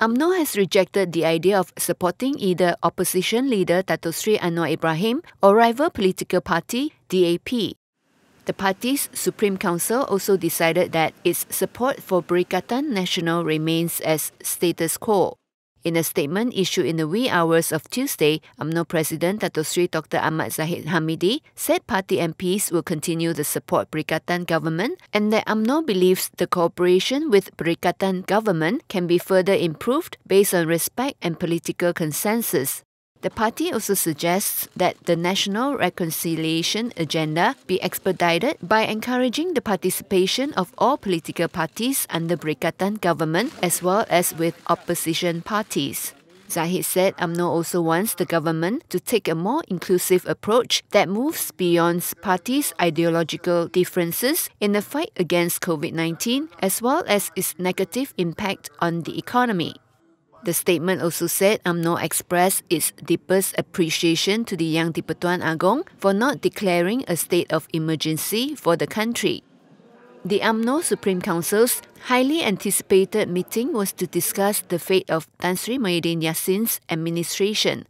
UMNO has rejected the idea of supporting either opposition leader Dato Sri Anwar Ibrahim or rival political party DAP. The party's Supreme Council also decided that its support for Perikatan Nasional remains as status quo. In a statement issued in the wee hours of Tuesday, UMNO President Dato Sri Dr. Ahmad Zahid Hamidi said party MPs will continue to support Perikatan government and that UMNO believes the cooperation with Perikatan government can be further improved based on respect and political consensus. The party also suggests that the national reconciliation agenda be expedited by encouraging the participation of all political parties under Perikatan government as well as with opposition parties. Zahid said UMNO also wants the government to take a more inclusive approach that moves beyond parties' ideological differences in the fight against COVID 19 as well as its negative impact on the economy. The statement also said UMNO expressed its deepest appreciation to the Yang di-Pertuan Agong for not declaring a state of emergency for the country. The UMNO Supreme Council's highly anticipated meeting was to discuss the fate of Tan Sri Muhyiddin Yassin's administration.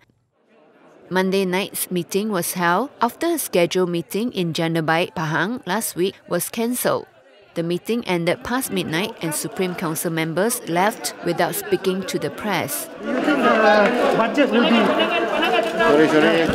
Monday night's meeting was held after a scheduled meeting in Janda Baik, Pahang last week was cancelled. The meeting ended past midnight and Supreme Council members left without speaking to the press. budget will be? Sorry, sorry.